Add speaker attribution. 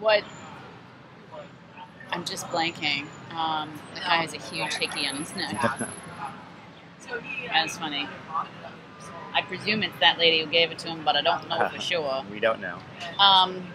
Speaker 1: What? I'm just blanking. Um, the guy has a huge hickey on his neck. That's funny. I presume it's that lady who gave it to him, but I don't know for sure.
Speaker 2: we don't know.
Speaker 1: Um,